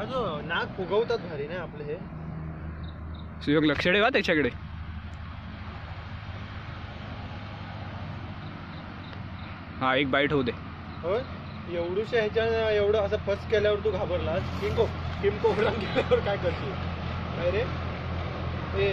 अजून नाक फुगवतात भारी ना आपले हे. सुयोग लक्ष ठेवा त्याच्याकडे. हा एक बाईट होऊ दे. होय? एवढूशा ह्याच्या एवढं असं फस केल्यावर तू घाबरलास? किंग किमको उडून गेल्यावर काय करशील? काय रे? ए